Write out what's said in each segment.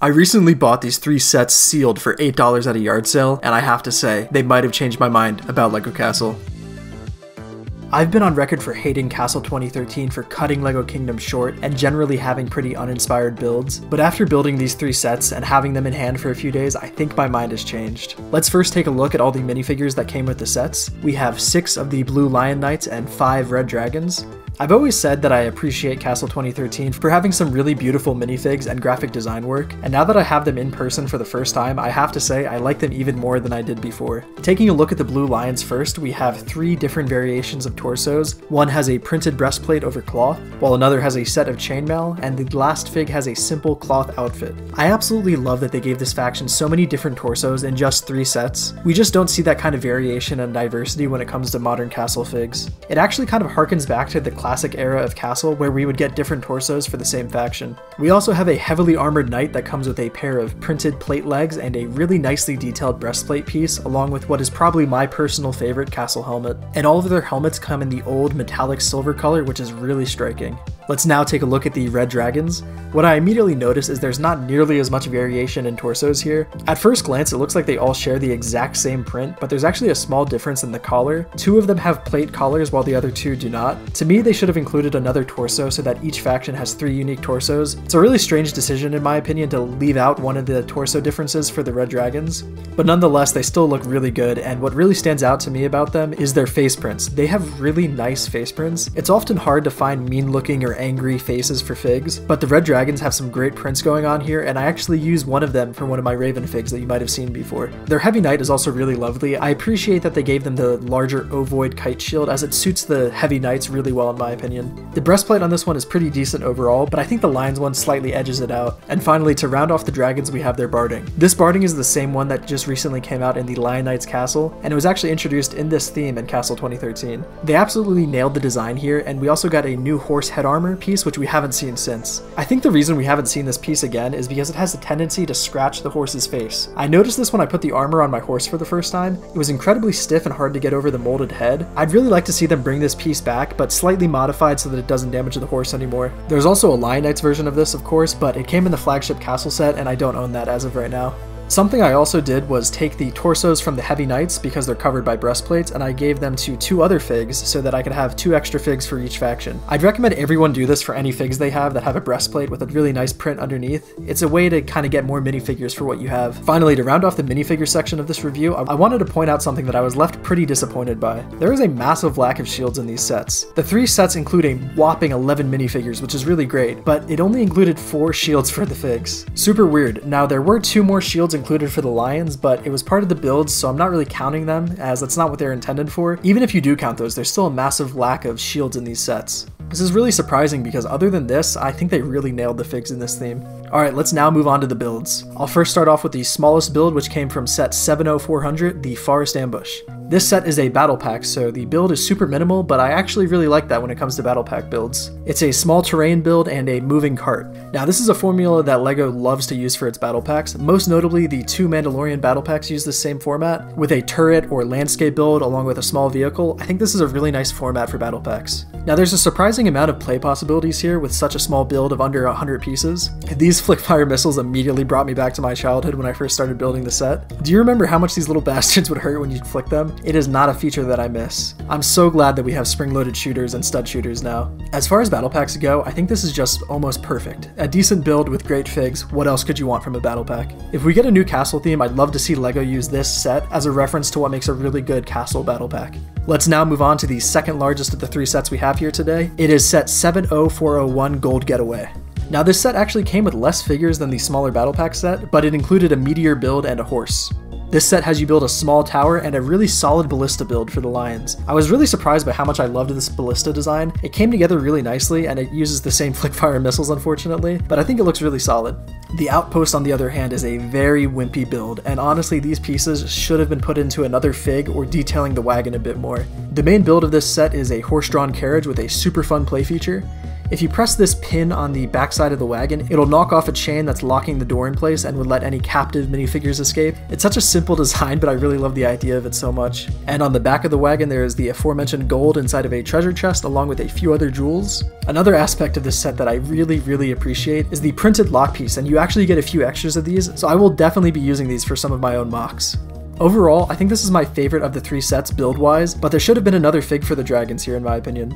I recently bought these three sets sealed for $8 at a yard sale, and I have to say, they might have changed my mind about LEGO Castle. I've been on record for hating Castle 2013 for cutting LEGO Kingdom short and generally having pretty uninspired builds, but after building these three sets and having them in hand for a few days, I think my mind has changed. Let's first take a look at all the minifigures that came with the sets. We have 6 of the Blue Lion Knights and 5 Red Dragons. I've always said that I appreciate Castle 2013 for having some really beautiful minifigs and graphic design work, and now that I have them in person for the first time, I have to say I like them even more than I did before. Taking a look at the Blue Lions first, we have three different variations of torsos. One has a printed breastplate over cloth, while another has a set of chainmail, and the last fig has a simple cloth outfit. I absolutely love that they gave this faction so many different torsos in just three sets. We just don't see that kind of variation and diversity when it comes to modern castle figs. It actually kind of harkens back to the era of Castle where we would get different torsos for the same faction. We also have a heavily armored knight that comes with a pair of printed plate legs and a really nicely detailed breastplate piece along with what is probably my personal favorite castle helmet. And all of their helmets come in the old metallic silver color which is really striking. Let's now take a look at the red dragons. What I immediately notice is there's not nearly as much variation in torsos here. At first glance, it looks like they all share the exact same print, but there's actually a small difference in the collar. Two of them have plate collars while the other two do not. To me, they should have included another torso so that each faction has three unique torsos. It's a really strange decision in my opinion to leave out one of the torso differences for the red dragons, but nonetheless, they still look really good, and what really stands out to me about them is their face prints. They have really nice face prints. It's often hard to find mean looking or angry faces for figs, but the red dragons have some great prints going on here, and I actually use one of them for one of my raven figs that you might have seen before. Their heavy knight is also really lovely. I appreciate that they gave them the larger ovoid kite shield as it suits the heavy knights really well in my opinion. The breastplate on this one is pretty decent overall, but I think the lions one slightly edges it out. And finally, to round off the dragons, we have their barding. This barding is the same one that just recently came out in the Lion Knights castle, and it was actually introduced in this theme in Castle 2013. They absolutely nailed the design here, and we also got a new horse head armor piece which we haven't seen since. I think the reason we haven't seen this piece again is because it has a tendency to scratch the horse's face. I noticed this when I put the armor on my horse for the first time. It was incredibly stiff and hard to get over the molded head. I'd really like to see them bring this piece back, but slightly modified so that it doesn't damage the horse anymore. There's also a Lion Knights version of this, of course, but it came in the flagship castle set and I don't own that as of right now. Something I also did was take the torsos from the Heavy Knights because they're covered by breastplates and I gave them to two other figs so that I could have two extra figs for each faction. I'd recommend everyone do this for any figs they have that have a breastplate with a really nice print underneath. It's a way to kind of get more minifigures for what you have. Finally, to round off the minifigure section of this review, I wanted to point out something that I was left pretty disappointed by. There is a massive lack of shields in these sets. The three sets include a whopping 11 minifigures, which is really great, but it only included four shields for the figs. Super weird. Now, there were two more shields included for the Lions, but it was part of the build, so I'm not really counting them, as that's not what they're intended for. Even if you do count those, there's still a massive lack of shields in these sets. This is really surprising because other than this, I think they really nailed the figs in this theme. Alright, let's now move on to the builds. I'll first start off with the smallest build which came from set 70400, the Forest Ambush. This set is a battle pack, so the build is super minimal, but I actually really like that when it comes to battle pack builds. It's a small terrain build and a moving cart. Now this is a formula that LEGO loves to use for its battle packs, most notably the two Mandalorian battle packs use the same format, with a turret or landscape build along with a small vehicle. I think this is a really nice format for battle packs. Now there's a surprising amount of play possibilities here with such a small build of under 100 pieces. These flick fire missiles immediately brought me back to my childhood when I first started building the set. Do you remember how much these little bastards would hurt when you flick them? It is not a feature that I miss. I'm so glad that we have spring-loaded shooters and stud shooters now. As far as battle packs go, I think this is just almost perfect. A decent build with great figs, what else could you want from a battle pack? If we get a new castle theme, I'd love to see LEGO use this set as a reference to what makes a really good castle battle pack. Let's now move on to the second largest of the three sets we have here today. It is set 70401 Gold Getaway. Now this set actually came with less figures than the smaller battle pack set, but it included a meteor build and a horse. This set has you build a small tower and a really solid ballista build for the lions. I was really surprised by how much I loved this ballista design. It came together really nicely and it uses the same flickfire missiles unfortunately, but I think it looks really solid. The outpost on the other hand is a very wimpy build, and honestly these pieces should have been put into another fig or detailing the wagon a bit more. The main build of this set is a horse-drawn carriage with a super fun play feature. If you press this pin on the backside of the wagon, it'll knock off a chain that's locking the door in place and would let any captive minifigures escape. It's such a simple design, but I really love the idea of it so much. And on the back of the wagon, there is the aforementioned gold inside of a treasure chest along with a few other jewels. Another aspect of this set that I really, really appreciate is the printed lock piece, and you actually get a few extras of these, so I will definitely be using these for some of my own MOCs. Overall, I think this is my favorite of the three sets build-wise, but there should have been another fig for the dragons here in my opinion.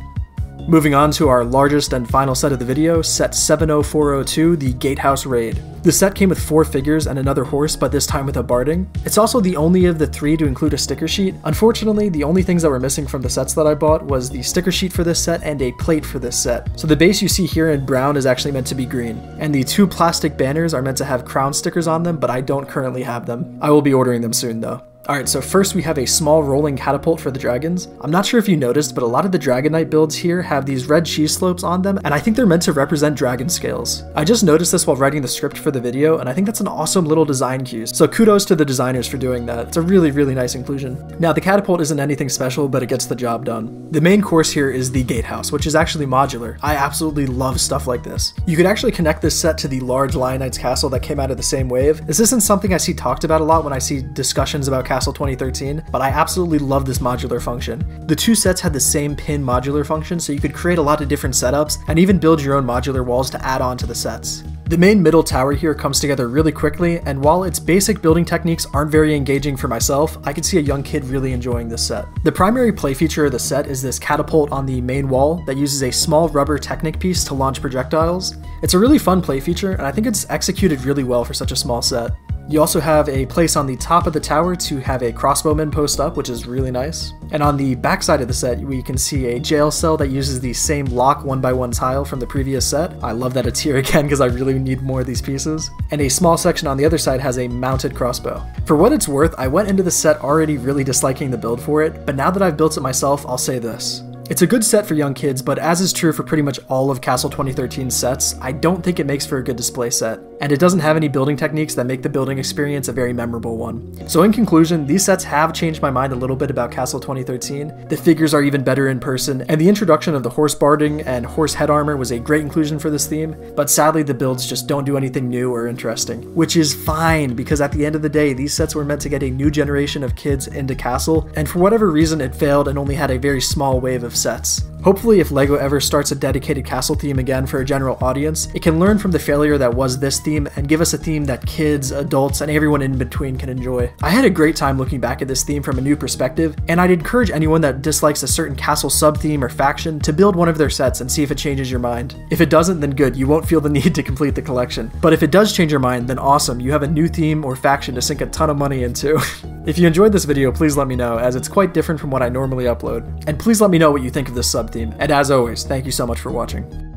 Moving on to our largest and final set of the video, set 70402, the Gatehouse Raid. The set came with four figures and another horse, but this time with a barding. It's also the only of the three to include a sticker sheet. Unfortunately, the only things that were missing from the sets that I bought was the sticker sheet for this set and a plate for this set. So the base you see here in brown is actually meant to be green, and the two plastic banners are meant to have crown stickers on them, but I don't currently have them. I will be ordering them soon though. Alright, so first we have a small rolling catapult for the dragons. I'm not sure if you noticed, but a lot of the Dragon Knight builds here have these red cheese slopes on them, and I think they're meant to represent dragon scales. I just noticed this while writing the script for the video, and I think that's an awesome little design cue, so kudos to the designers for doing that. It's a really, really nice inclusion. Now, the catapult isn't anything special, but it gets the job done. The main course here is the gatehouse, which is actually modular. I absolutely love stuff like this. You could actually connect this set to the large Lion Knight's castle that came out of the same wave. This isn't something I see talked about a lot when I see discussions about Castle 2013, but I absolutely love this modular function. The two sets had the same pin modular function, so you could create a lot of different setups and even build your own modular walls to add on to the sets. The main middle tower here comes together really quickly, and while its basic building techniques aren't very engaging for myself, I could see a young kid really enjoying this set. The primary play feature of the set is this catapult on the main wall that uses a small rubber Technic piece to launch projectiles. It's a really fun play feature, and I think it's executed really well for such a small set. You also have a place on the top of the tower to have a crossbowman post up, which is really nice. And on the back side of the set, we can see a jail cell that uses the same lock one by one tile from the previous set. I love that it's here again because I really need more of these pieces. And a small section on the other side has a mounted crossbow. For what it's worth, I went into the set already really disliking the build for it, but now that I've built it myself, I'll say this. It's a good set for young kids, but as is true for pretty much all of Castle 2013 sets, I don't think it makes for a good display set, and it doesn't have any building techniques that make the building experience a very memorable one. So in conclusion, these sets have changed my mind a little bit about Castle 2013. The figures are even better in person, and the introduction of the horse barding and horse head armor was a great inclusion for this theme, but sadly the builds just don't do anything new or interesting, which is fine, because at the end of the day, these sets were meant to get a new generation of kids into Castle, and for whatever reason it failed and only had a very small wave of sets. Hopefully, if LEGO ever starts a dedicated castle theme again for a general audience, it can learn from the failure that was this theme and give us a theme that kids, adults, and everyone in between can enjoy. I had a great time looking back at this theme from a new perspective, and I'd encourage anyone that dislikes a certain castle sub-theme or faction to build one of their sets and see if it changes your mind. If it doesn't, then good, you won't feel the need to complete the collection. But if it does change your mind, then awesome, you have a new theme or faction to sink a ton of money into. if you enjoyed this video, please let me know, as it's quite different from what I normally upload. And please let me know what you think of this sub-theme, and as always, thank you so much for watching.